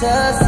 fantasy